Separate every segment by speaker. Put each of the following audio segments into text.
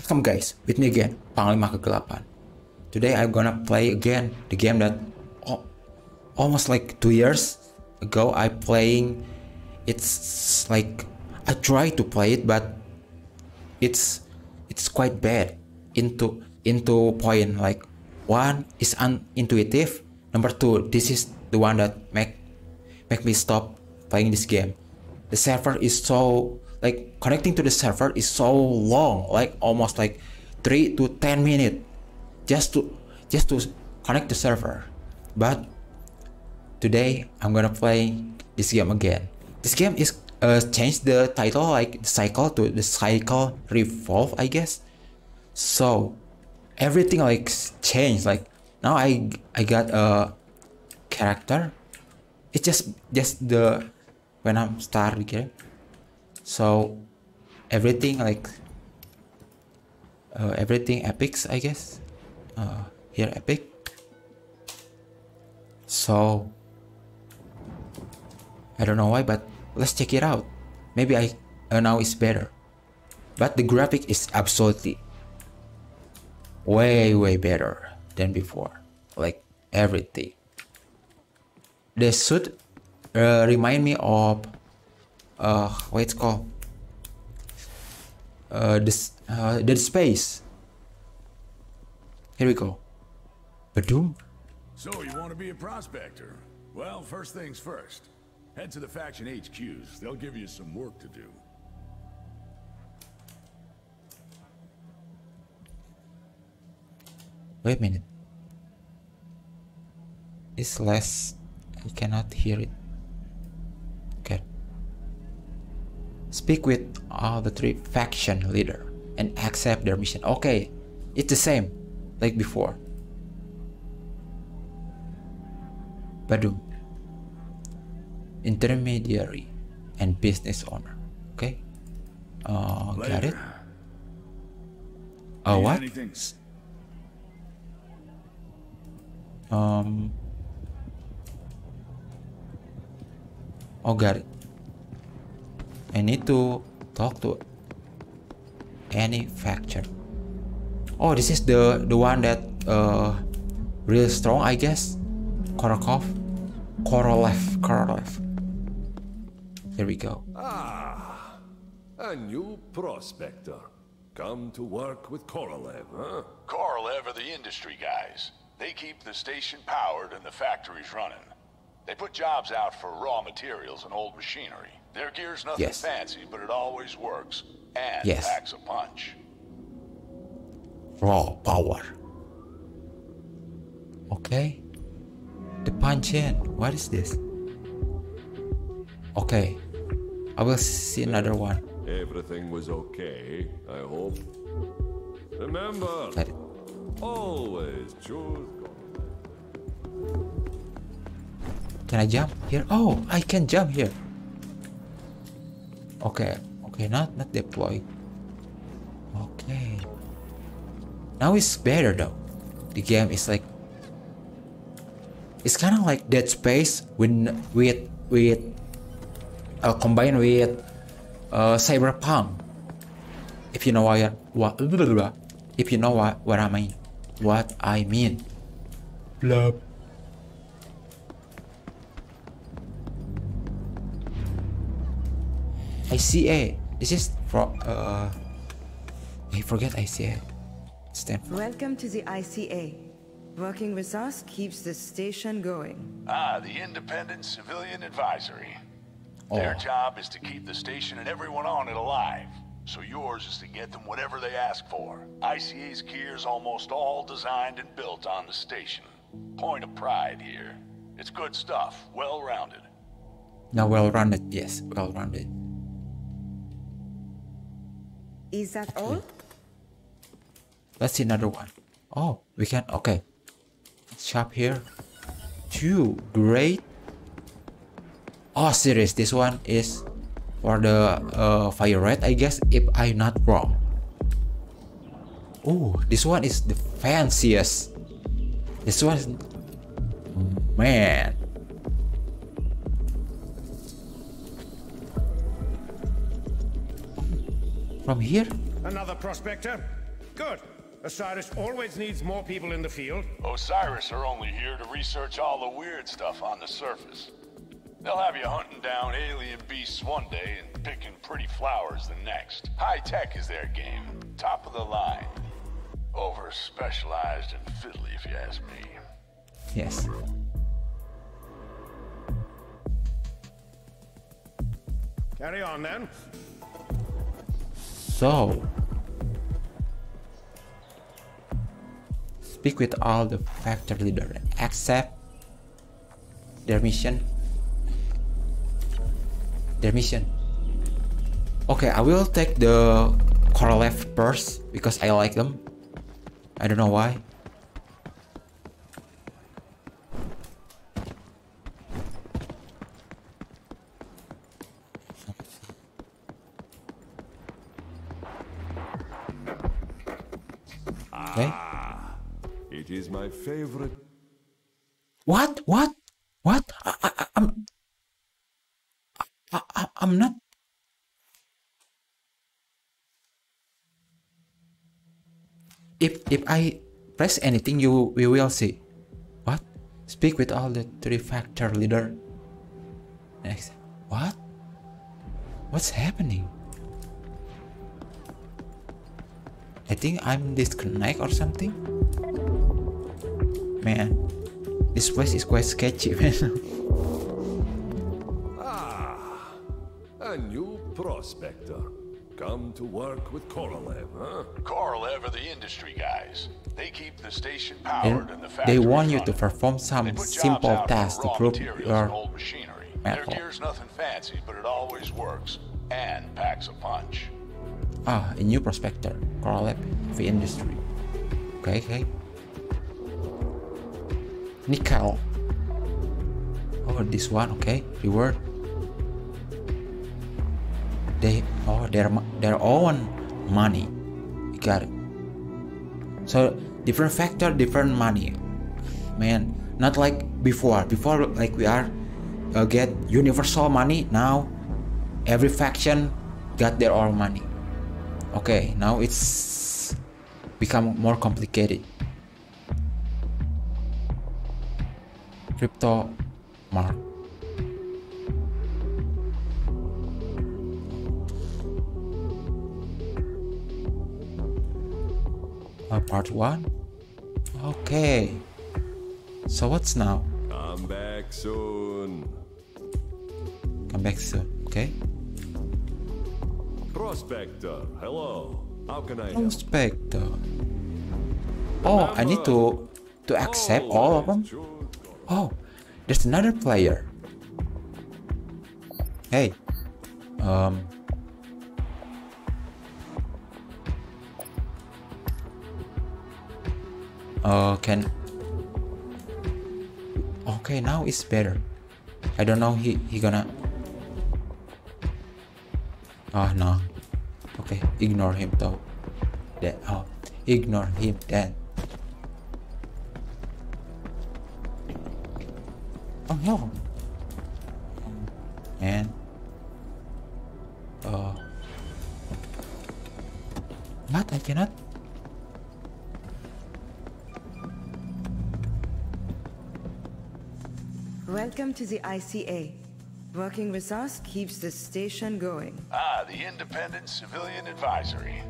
Speaker 1: Welcome guys, with me again, Panglima Kegelapan. Today I'm gonna play again the game that oh, almost like two years ago I playing. It's like I try to play it, but it's it's quite bad into into point like one is unintuitive. Number two, this is the one that make make me stop playing this game. The server is so like connecting to the server is so long like almost like 3 to 10 minutes just to just to connect the server. But today i'm gonna play this game again. This game is uh changed the title like the cycle to the cycle revolve i guess. So everything like changed. Like now i i got a character. It's just just the when i'm starting game so everything like uh, everything epics I guess. Uh, here epic. So I don't know why but let's check it out. Maybe I uh, now it's better. But the graphic is absolutely way way better than before. Like everything. The suit uh, remind me of uh what it's called uh this uh dead space here we go Badum
Speaker 2: So you want to be a prospector? Well, first things first. Head to the faction HQs. They'll give you some work to do.
Speaker 1: wait a minute it's less I cannot hear it okay speak with all the three faction leader and accept their mission okay it's the same like before Badum intermediary and business owner okay uh, got it uh, what? Um. Oh, got it. I need to talk to any factor. Oh, this is the the one that uh real strong, I guess. Korokov, Korolev, Korolev. Here we go.
Speaker 3: Ah, a new prospector. Come to work with Korolev, huh?
Speaker 2: Korolev are the industry guys. They keep the station powered and the factories running. They put jobs out for raw materials and old machinery. Their gear's nothing
Speaker 1: Yes.
Speaker 2: fancy, but it always works. And
Speaker 1: Yes.
Speaker 2: packs a punch.
Speaker 1: Raw power. Okay. The punch in. What is this? Okay. I will see another one.
Speaker 3: Everything was okay, I hope. Remember,
Speaker 1: Got it.
Speaker 3: always choose
Speaker 1: Can I jump here? Oh, I can jump here. Okay, okay, not not deploy. Okay. Now it's better though. The game is like it's kind of like Dead Space when with with uh, combined with uh, Cyberpunk. If you know what what if you know what what I mean, what I mean. Blah. ICA. This is from uh I forget ICA. Stand
Speaker 4: Welcome to the ICA. Working with us keeps the station going.
Speaker 2: Ah, the Independent Civilian Advisory. Their
Speaker 1: Oh.
Speaker 2: job is to keep the station and everyone on it alive. So yours is to get them whatever they ask for. ICA's gear's almost all designed and built on the station. Point of pride here. It's good stuff, well-rounded.
Speaker 1: now well rounded, yes, well rounded.
Speaker 4: Is that all?
Speaker 1: Let's see another one. Oh, we can okay. Shop here. Two great. Oh serious, this one is for the uh, fire red, I guess, if I'm not wrong. Oh, this one is the fanciest. This one man. From here?
Speaker 5: Another prospector? Good. Osiris always needs more people in the field.
Speaker 2: Osiris are only here to research all the weird stuff on the surface. They'll have you hunting down alien beasts one day and picking pretty flowers the next. High tech is their game. Top of the line. Over specialized and fiddly, if you ask me.
Speaker 1: Yes.
Speaker 5: Carry on then.
Speaker 1: So, speak with all the factor leader, accept their mission. Their mission. Okay, I will take the Korolev first because I like them. I don't know why. If if I press anything, you we will see. What? Speak with all the three factor leader. Next. What? What's happening? I think I'm disconnect or something. Man, this place is quite sketchy, man.
Speaker 3: Ah, a new prospector. Come to work with Korolev, huh?
Speaker 2: Korolev are the industry guys. They keep the station
Speaker 1: And
Speaker 2: powered and the
Speaker 1: they want you to perform some simple
Speaker 2: out
Speaker 1: tasks to
Speaker 2: raw
Speaker 1: prove
Speaker 2: materials
Speaker 1: your
Speaker 2: and old machinery. Their gear's nothing fancy, but it always works and packs a punch.
Speaker 1: ah a new prospector, Korolev the industry. Okay, okay. Nickel. Oh, this one, okay. Reward. They their their own money. You got it. So different factor, different money. Man, not like before. Before like we are uh, get universal money. Now every faction got their own money. Okay, now it's become more complicated. Crypto mark. Uh, part one. Okay. So what's now?
Speaker 3: Come back soon.
Speaker 1: Come back soon. Okay.
Speaker 3: Prospector, hello. How can I help?
Speaker 1: Prospector. Oh, I need to to accept all of them.
Speaker 3: Always choose Korolev.
Speaker 1: Oh, there's another player. Hey. Um. Uh, can. Okay, now it's better. I don't know. He he gonna. Oh no. Okay, ignore him though. That oh, ignore him then. Oh no. And uh what I cannot
Speaker 4: Welcome to the ICA. Working with us keeps the station going.
Speaker 2: Ah, the Independent Civilian Advisory.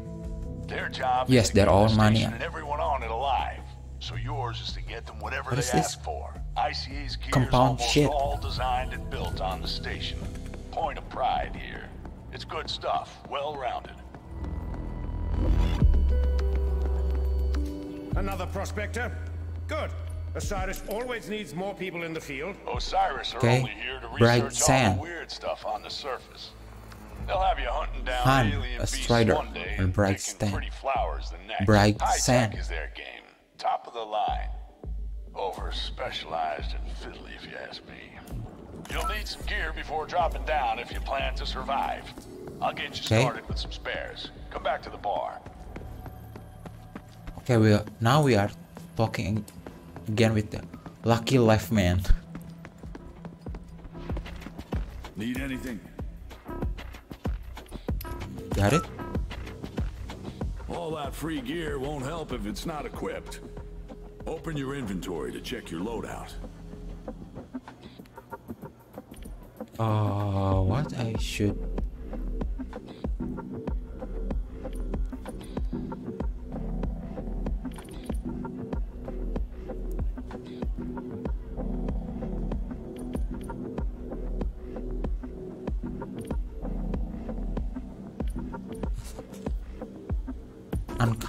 Speaker 2: Their job
Speaker 1: Yes,
Speaker 2: is to
Speaker 1: they're
Speaker 2: keep
Speaker 1: all
Speaker 2: the
Speaker 1: money.
Speaker 2: station and everyone on it alive. So yours is to get them whatever
Speaker 1: What
Speaker 2: they
Speaker 1: is this?
Speaker 2: ask for. ICA's gear
Speaker 1: Compound
Speaker 2: is
Speaker 1: shit.
Speaker 2: all designed and built on the station. Point of pride here. It's good stuff, well-rounded.
Speaker 5: Another prospector? Good. Osiris always needs more people in the field.
Speaker 2: Osiris are
Speaker 1: Okay.
Speaker 2: only here to
Speaker 1: Bright
Speaker 2: research all
Speaker 1: sand.
Speaker 2: the weird stuff on the surface. They'll have you hunting down
Speaker 1: Han,
Speaker 2: alien
Speaker 1: a
Speaker 2: beasts
Speaker 1: strider,
Speaker 2: one day
Speaker 1: and
Speaker 2: and
Speaker 1: bright sand.
Speaker 2: pretty flowers the next.
Speaker 1: Bright
Speaker 2: High
Speaker 1: sand.
Speaker 2: tech is their game. Top of the line. Over specialized and fiddly, if you ask me. You'll need some gear before dropping down if you plan to survive. I'll get you
Speaker 1: Okay.
Speaker 2: started with some spares. Come back to the bar.
Speaker 1: Okay, we are, now we are talking again with the lucky life man.
Speaker 6: Need anything?
Speaker 1: Got it?
Speaker 2: All that free gear won't help if it's not equipped. Open your inventory to check your loadout.
Speaker 1: Uh, what I should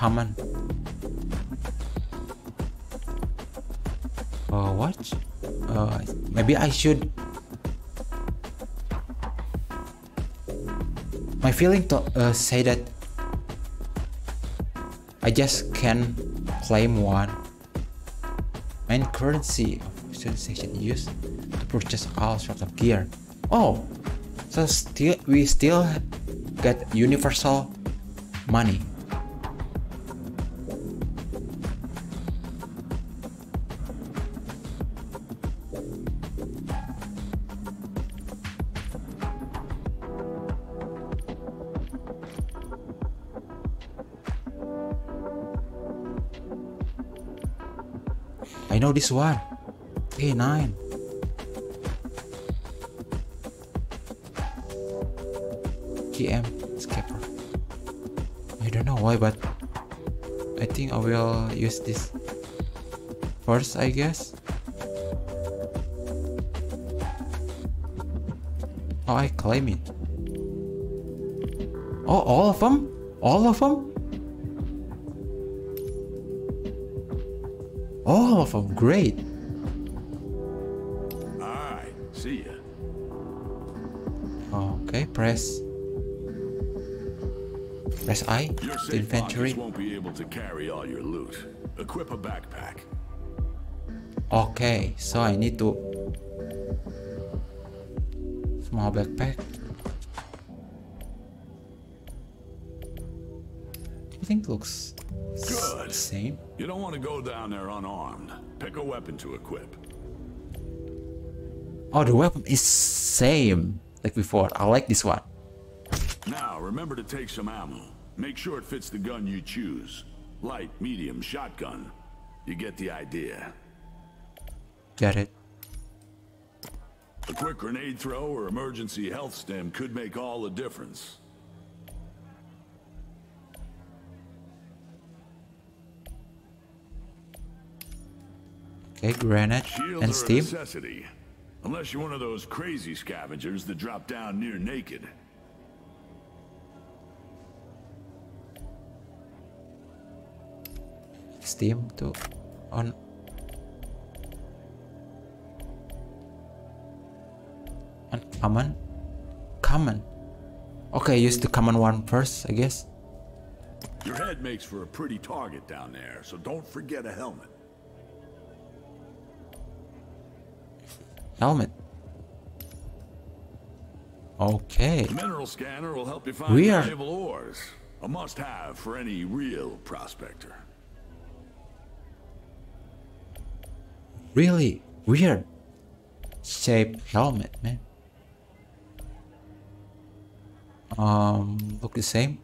Speaker 1: uncommon. Uh, what? Uh, maybe I should. My feeling to uh, say that I just can claim one main currency of sensation used to purchase all sorts of gear. Oh, so still we still get universal money. Know this one. A9. GM Skipper. I don't know why, but I think I will use this first, I guess. Oh, I claim it. Oh, all of them? All of them? All of them, great.
Speaker 2: Alright, see ya.
Speaker 1: Okay, press. Press I
Speaker 2: Your
Speaker 1: to
Speaker 2: safe
Speaker 1: inventory.
Speaker 2: won't be able to carry all your loot. Equip a backpack.
Speaker 1: Okay, so I need to small backpack. I think looks s-
Speaker 2: Good.
Speaker 1: same.
Speaker 2: You don't want to go down there unarmed. Pick a weapon to equip.
Speaker 1: Oh, the weapon is same like before. I like this one.
Speaker 2: Now, remember to take some ammo. Make sure it fits the gun you choose. Light, medium, shotgun. You get the idea.
Speaker 1: Get it?
Speaker 2: A quick grenade throw or emergency health stim could make all the difference.
Speaker 1: Okay, granite
Speaker 2: Shields
Speaker 1: and steam.
Speaker 2: necessity. Unless you're one of those crazy scavengers that drop down near naked.
Speaker 1: Steam to on. On common, common. Okay, use the common one first, I guess.
Speaker 2: Your head makes for a pretty target down there, so don't forget a helmet.
Speaker 1: Helmet. Okay.
Speaker 2: The mineral scanner will help you find
Speaker 1: We are-
Speaker 2: valuable ores. A must-have for any real prospector.
Speaker 1: Really weird shaped helmet, man. Um, look the same.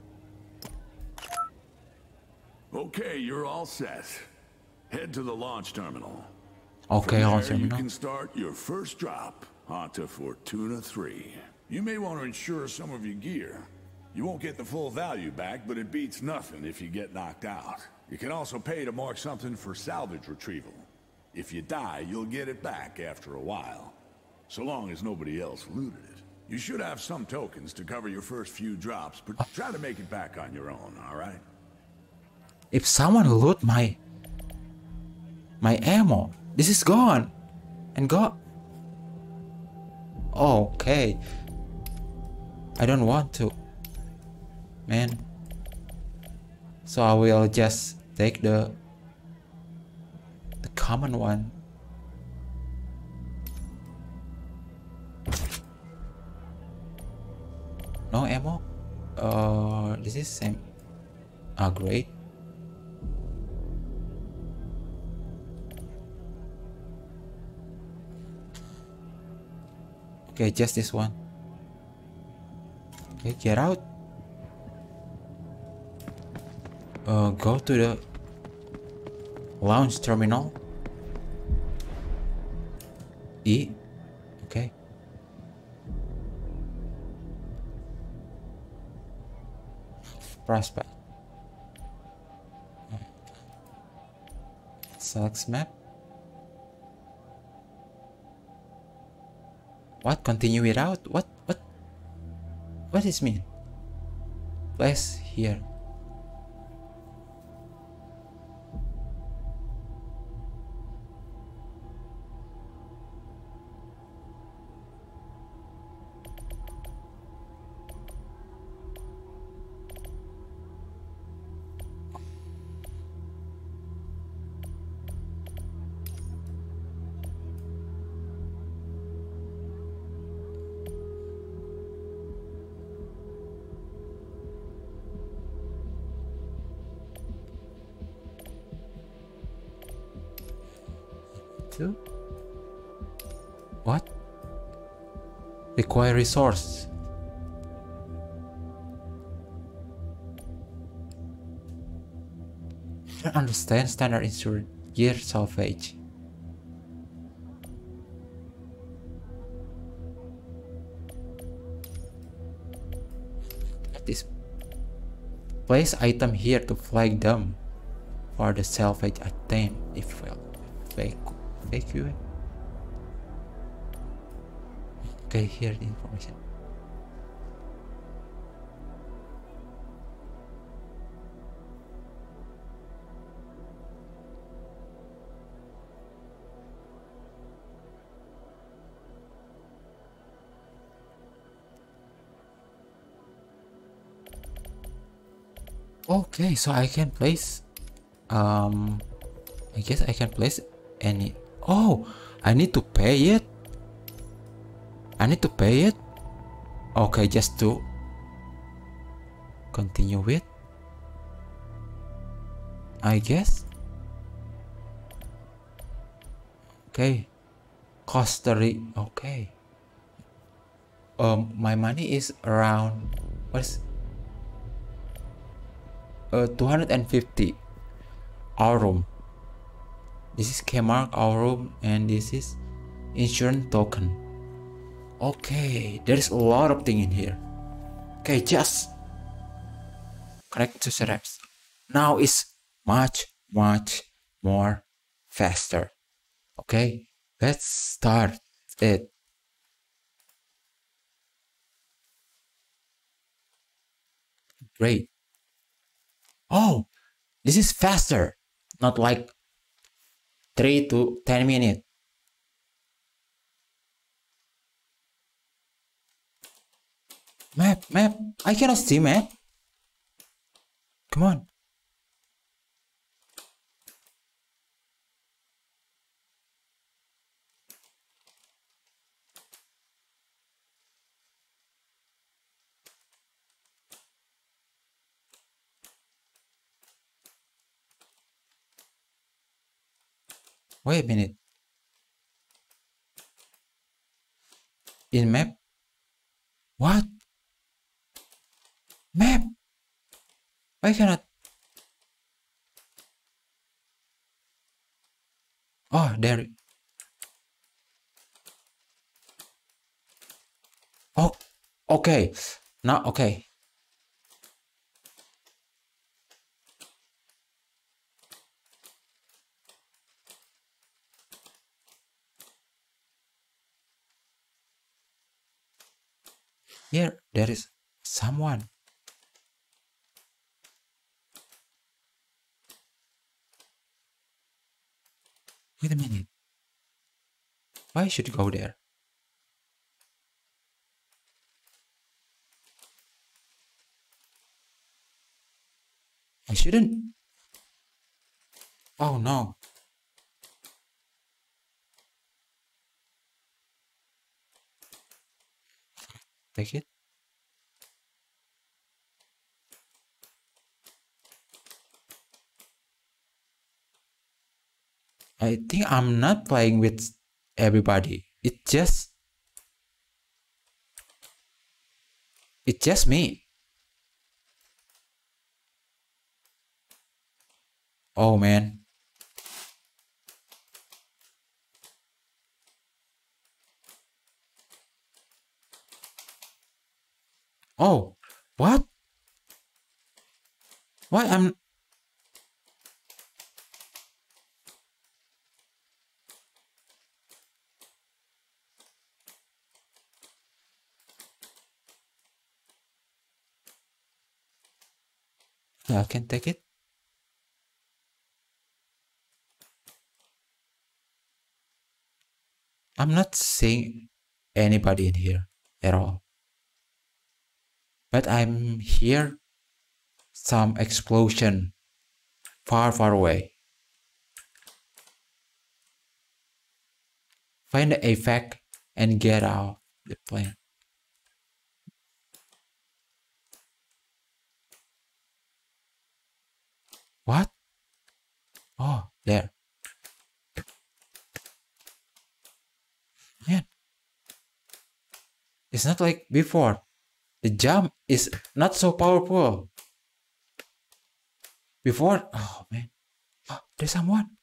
Speaker 2: Okay, you're all set. Head to the launch terminal.
Speaker 1: Okay,
Speaker 2: From there, you can start your first drop onto Fortuna 3. You may want to insure some of your gear. You won't get the full value back, but it beats nothing if you get knocked out. You can also pay to mark something for salvage retrieval. If you die, you'll get it back after a while. So long as nobody else looted it. You should have some tokens to cover your first few drops, but try to make it back on your own, alright?
Speaker 1: If someone loot my my ammo, this is gone and go. Okay. I don't want to, man. So I will just take the the common one. No ammo. Uh, this is same. Ah, great. Okay, just this one. Okay, get out. uh, go to the launch terminal. E. Okay. Prospect. Select map. What? Continue without? What? What? What does mean? Place here. Require resource. I don't understand standard insurance gear salvage. This place item here to flag them for the salvage attempt if well fake okay here the information. Okay so i can place um i guess i can place any oh i need to pay it i need to pay it? Okay just to continue with i guess. Okay cost the okay. Um my money is around what's uh 250 our room. This is Kmark our room and this is insurance token okay there's a lot of thing in here. Okay just connect to steps. Now it's much much more faster. Okay let's start it. Great. Oh this is faster. Not like 3 to 10 minutes map map i cannot see map come on Wait a minute. In map? What? Map? Why cannot? Oh, there. Oh, okay. Now, okay. Here, there is someone. Wait a minute. Why should you go there? I shouldn't. Oh no. Take it. I think I'm not playing with everybody. It just it's just me. Oh man. Oh, what? Why I'm I can take it. I'm not seeing anybody in here at all. But I'm here some explosion far far away. Find the effect and get out the plane. What? Oh, there. Man. It's not like before. The jump is not so powerful. Before, oh man. Oh, there's someone.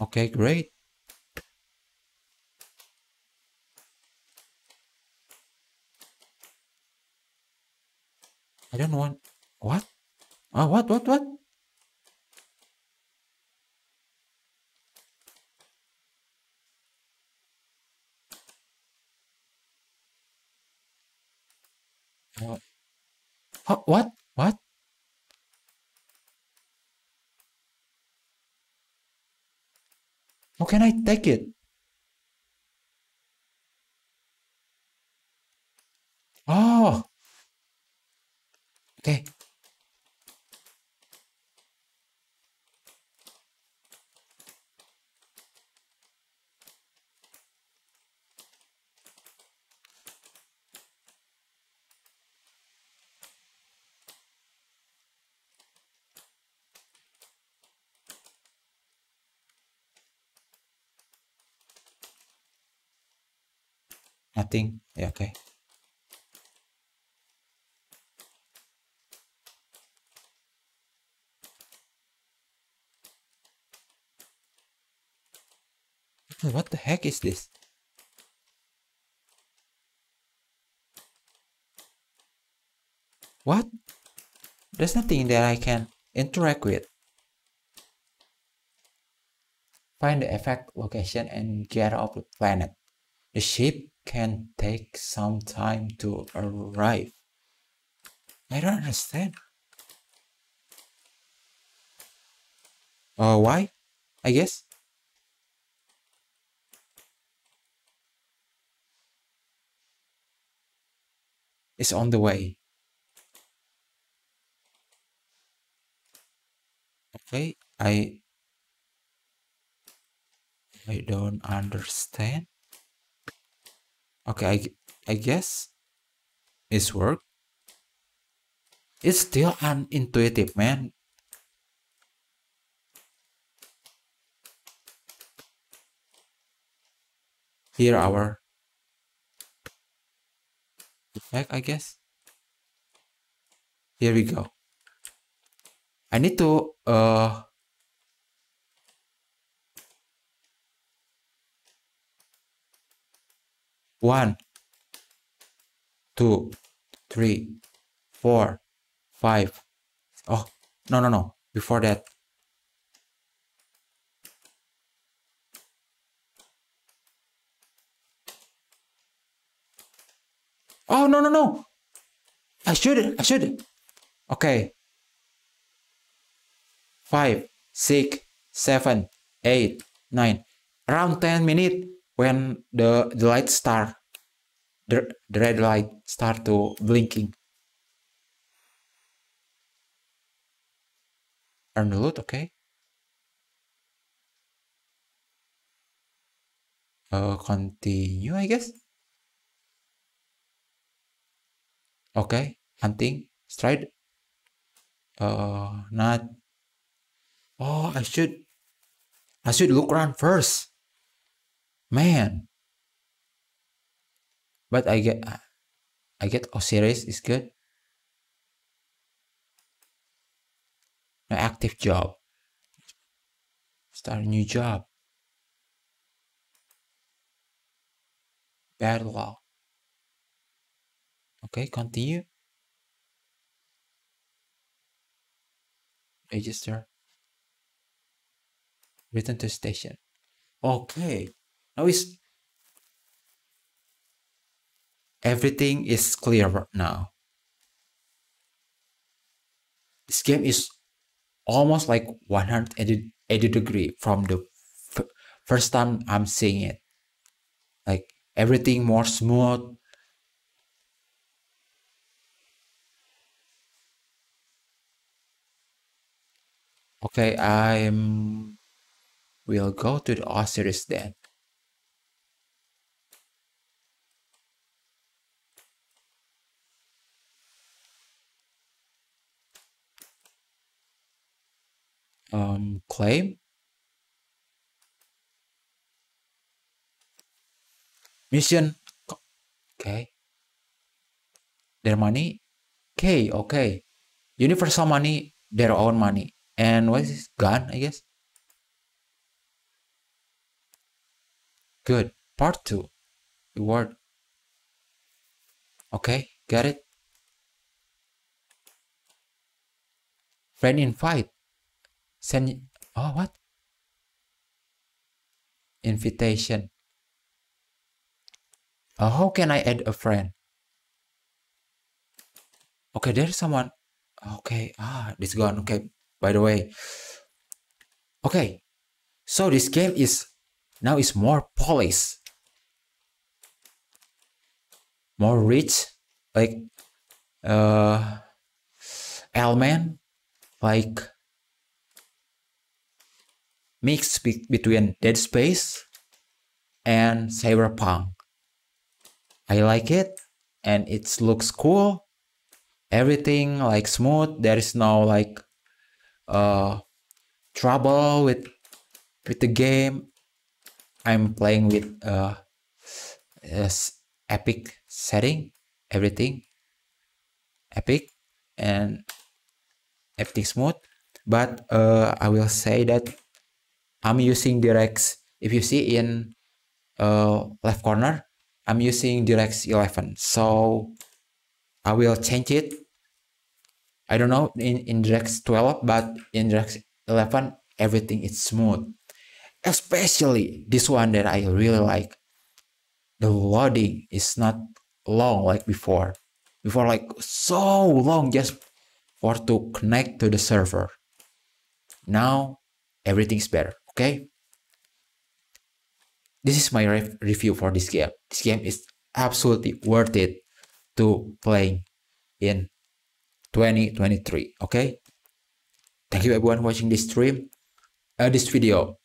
Speaker 1: Okay, great. I don't want what? Oh, what, what, what? Uh, what? What? How can I take it? Oh. Okay. Nothing. Okay. What the heck is this? What? There's nothing that I can interact with. Find the effect location and get off the planet. The ship can take some time to arrive. I don't understand. Uh, why? I guess. It's on the way. Okay, I I don't understand. Okay, I, I guess it's work. It's still unintuitive, man. Here our effect, I guess. Here we go. I need to uh one, two, three, four, five. Oh, no, no, no. Before that. Oh, no, no, no. I should, I should. Okay. Five, six, seven, eight, nine. Around 10 minutes when the, the light start, the, the red light start to blinking. Earn the loot, okay. Uh, continue, I guess. Okay, hunting, stride. uh not oh I should I should look around first man. But I get I get Osiris is good. No active job. Start a new job. Bad law. Okay continue. Register. Return to station. Okay is everything is clear now. This game is almost like 180 degree from the first time i'm seeing it. Like everything more smooth. Okay i'm we'll go to the Osiris then um claim mission. Okay their money? Okay okay. Universal money their own money. And what is gun i guess? Good. Part two. Reward. Okay get it? Friend invite send oh what invitation uh, how can I add a friend? Okay, there's someone. Okay, ah, this gone. Okay, by the way. Okay, so this game is now is more polished, more rich, like uh, element, like mix be between Dead Space and Cyberpunk. I like it and it looks cool. Everything like smooth. There is no like uh trouble with with the game. I'm playing with uh epic setting, everything epic and everything smooth. But uh, I will say that I'm using DirectX. If you see in uh, left corner, I'm using DirectX 11 so I will change it. I don't know in, in DirectX 12 but in DirectX 11 everything is smooth. Especially this one that I really like. The loading is not long like before. Before like so long just for to connect to the server. Now everything's better okay this is my re review for this game. This game is absolutely worth it to play in 2023. Okay. Thank you everyone watching this stream, uh, this video.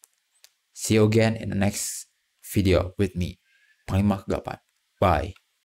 Speaker 1: See you again in the next video with me, Panglima Gapan. Bye.